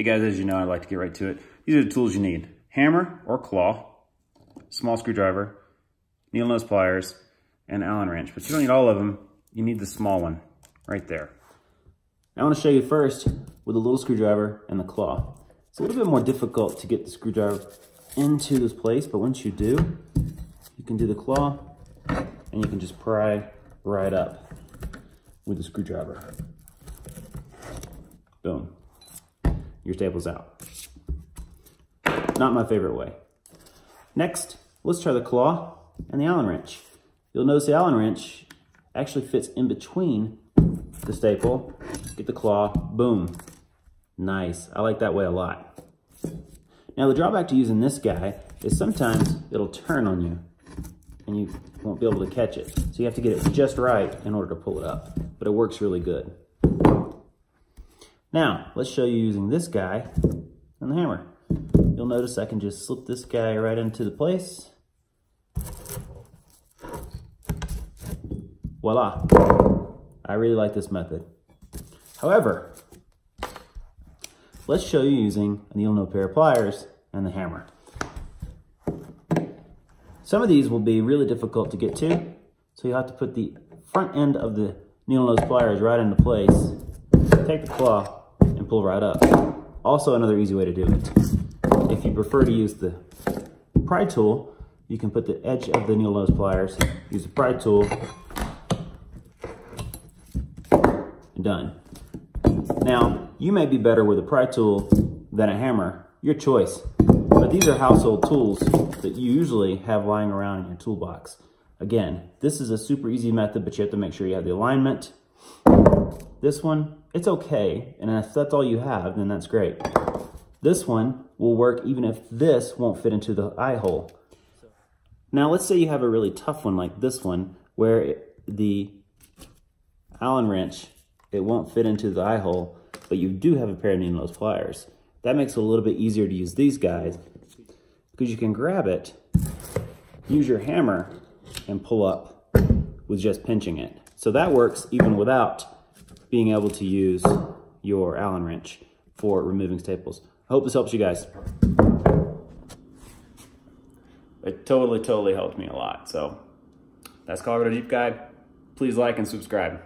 Hey guys, as you know, I like to get right to it. These are the tools you need. Hammer or claw, small screwdriver, needle nose pliers, and Allen wrench. But you don't need all of them. You need the small one right there. I want to show you first with the little screwdriver and the claw. It's a little bit more difficult to get the screwdriver into this place, but once you do, you can do the claw and you can just pry right up with the screwdriver. Boom. Your staple's out. Not my favorite way. Next, let's try the claw and the Allen wrench. You'll notice the Allen wrench actually fits in between the staple. Get the claw, boom. Nice, I like that way a lot. Now the drawback to using this guy is sometimes it'll turn on you and you won't be able to catch it. So you have to get it just right in order to pull it up, but it works really good. Now, let's show you using this guy and the hammer. You'll notice I can just slip this guy right into the place. Voila. I really like this method. However, let's show you using a needle nose pair of pliers and the hammer. Some of these will be really difficult to get to, so you'll have to put the front end of the needle nose pliers right into place, take the claw, pull right up. Also another easy way to do it. If you prefer to use the pry tool, you can put the edge of the needle nose pliers, use the pry tool, done. Now, you may be better with a pry tool than a hammer, your choice. But these are household tools that you usually have lying around in your toolbox. Again, this is a super easy method, but you have to make sure you have the alignment. This one, it's okay. And if that's all you have, then that's great. This one will work even if this won't fit into the eye hole. Now, let's say you have a really tough one like this one, where it, the Allen wrench, it won't fit into the eye hole, but you do have a pair of needle nose pliers. That makes it a little bit easier to use these guys because you can grab it, use your hammer, and pull up with just pinching it. So that works even without being able to use your Allen wrench for removing staples. I hope this helps you guys. It totally, totally helped me a lot. So that's Colorado Jeep Guy. Please like and subscribe.